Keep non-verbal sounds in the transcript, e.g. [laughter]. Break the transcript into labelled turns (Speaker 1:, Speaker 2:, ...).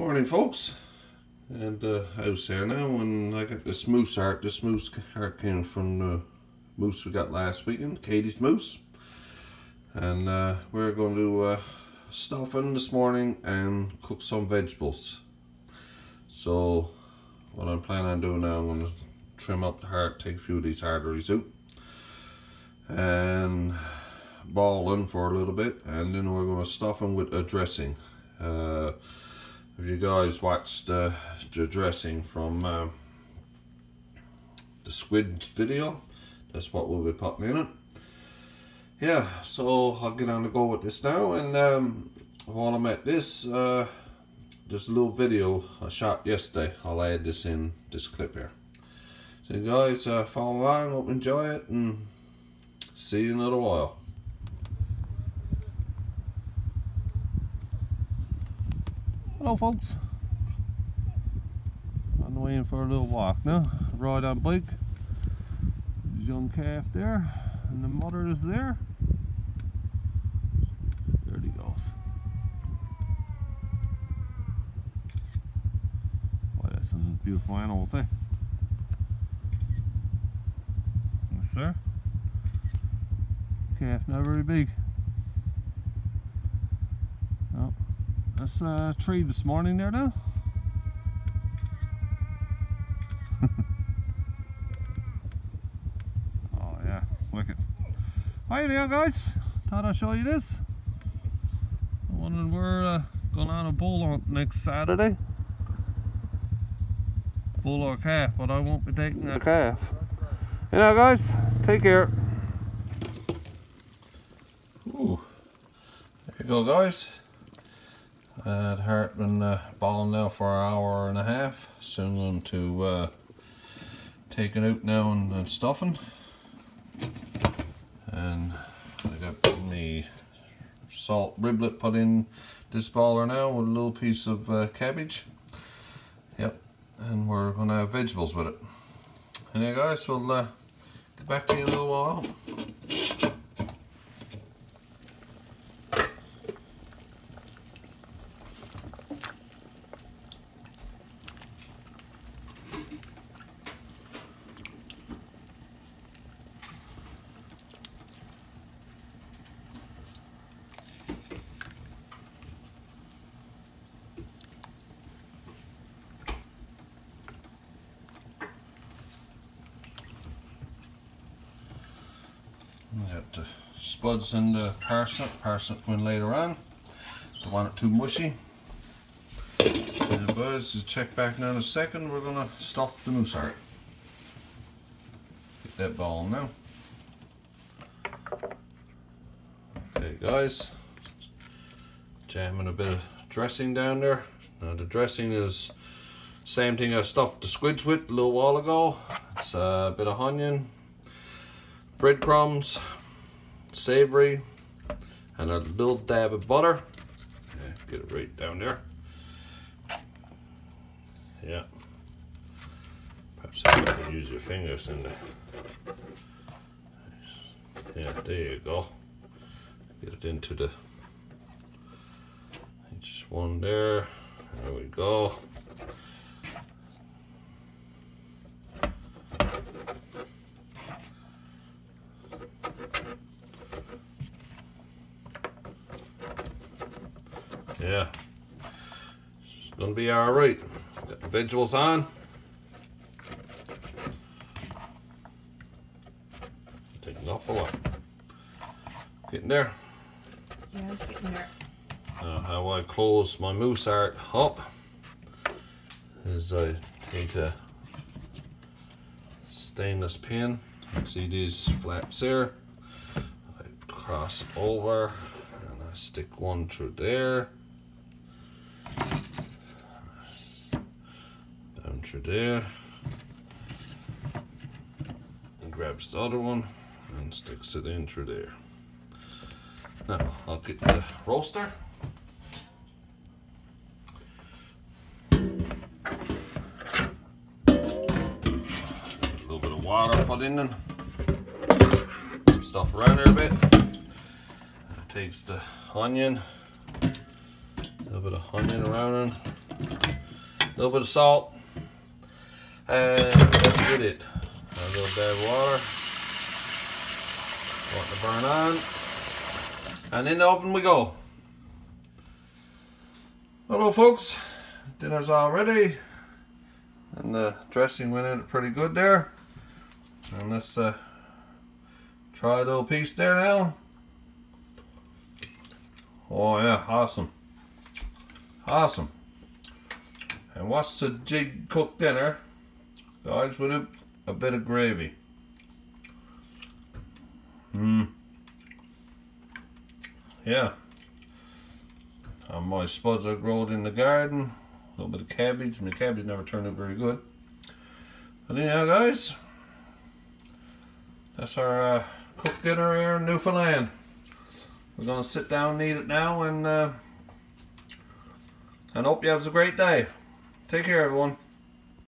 Speaker 1: morning folks. And uh, house here now? And I got this moose heart this moose heart came from the moose we got last weekend Katie's moose. And uh, we're going to uh, stuff in this morning and cook some vegetables. So what I'm planning on doing now I'm going to trim up the heart take a few of these arteries out and ball in for a little bit and then we're going to stuff them with a dressing. Uh, if you guys watched uh, the dressing from uh, the squid video, that's what we'll be putting in it. Yeah, so I'll get on the go with this now and um, while I'm at this, uh, just a little video I shot yesterday. I'll add this in this clip here. So guys, uh, follow along, hope you enjoy it and see you in a little while.
Speaker 2: Hello folks. On the way in for a little walk now. Ride on bike. Young calf there. And the mother is there. There he goes. Boy, that's some beautiful animals, eh? Yes, sir. Calf not very big. That's a tree this morning there now. [laughs] oh yeah, wicked. Hi there guys, thought I'd show you this. I wondering we're uh, going on a bull hunt next Saturday. Bull or calf, but I won't be taking a calf. You know guys, take care.
Speaker 1: Ooh. There you go guys. The heart been uh, balling now for an hour and a half. Soon going to uh, take it out now and, and stuffing. And I got me salt riblet put in this baller now with a little piece of uh, cabbage. Yep, and we're gonna have vegetables with it. Anyway guys, we'll uh, get back to you in a little while. The spuds and the parsnip. Parsnip went later on. Don't want it too mushy. And check back now in a second, we're gonna stuff the moose heart. Get that ball now. Okay guys, jamming a bit of dressing down there. Now the dressing is same thing I stuffed the squids with a little while ago. It's a bit of onion, breadcrumbs, savory, and a little dab of butter. Yeah, get it right down there. Yeah. Perhaps you can use your fingers in there. Yeah, there you go. Get it into the each one there. There we go. Yeah. It's gonna be alright. Got the vegetables on. Taking off a lot. Getting there.
Speaker 3: Yeah, it's getting there.
Speaker 1: Now, how I close my moose art up is I take a stainless pin. See these flaps here? I cross it over and I stick one through there. There. And grabs the other one and sticks it in through there. Now I'll get the roaster. A little bit of water put in. Some stuff around there a bit. It takes the onion, a little bit of onion around it. A little bit of salt. And that's get it. A little bit of water. Want to burn on. And in the oven we go. Hello folks, dinner's all ready. And the dressing went in pretty good there. And let's uh, try a little piece there now. Oh yeah, awesome. Awesome. And what's the Jiggs cooked dinner? Guys, with a, a bit of gravy. Mmm. Yeah. And my spuds I growed in the garden. A little bit of cabbage. My cabbage never turned out very good. But anyhow, guys, that's our uh, cooked dinner here in Newfoundland. We're going to sit down and eat it now and uh, and hope you have a great day. Take care, everyone.